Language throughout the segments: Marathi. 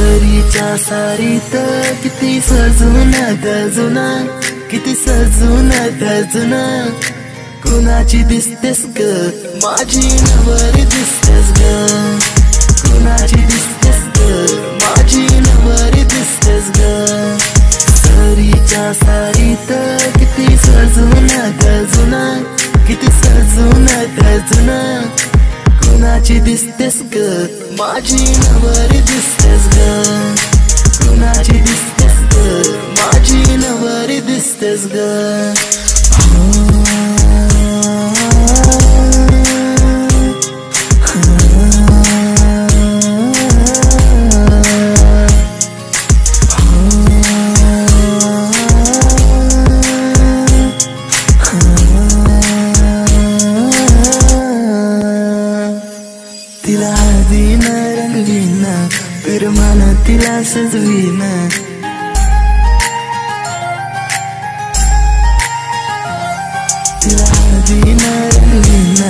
सरीच्या सारीत किती सजून गजुना किती सजून गजुना. कुणाची दिसतेस ग? माझी नवरी दिसतेस ग. कुणाची दिसतेस ग? माझी नवरी दिसतेस ग. सरीच्या सारीत किती सजून गजुना किती सजून गजुना. कुणाची दिसतेस ग माझी नवरी दिसतेस ग कुणाची दिसतेस ग माझी नवरी दिसतेस ग पिरमान तिला सजवीन. तिला हळदीन रंगवीन.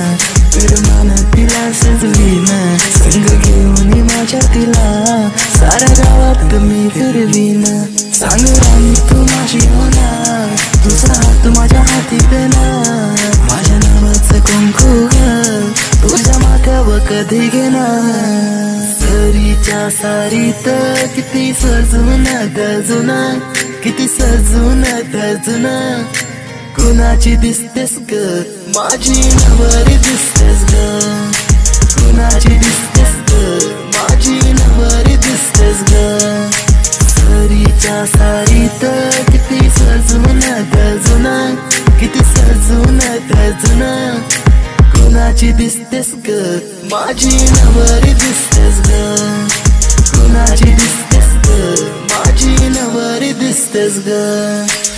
पिरमान तिला सजवीन. संग घेऊन माझ्या तिला. साऱ्या गावात मी फिरवीन. सांग राणी तू माझी होणार तुझा हात माझ्या हाती देणार माझ्या नावाचं कुंकू तुझ्या माथ्यावर कधी घेणार? सरीच्या सारीत किती सजून गजून किती सजून गजून. कुणाची दिसतेस ग? माझी नवरी दिसतेस ग. कुणाची दिसतेस ग? माझी नवरी दिसतेस ग. सरीच्या सारीत किती सजून गजून किती सजून गजून. कुणाची दिसतेस ग. माझी नवरी दिसतेस ग. कुणाची दिसतेस ग? माझी नवरी दिसतेस ग.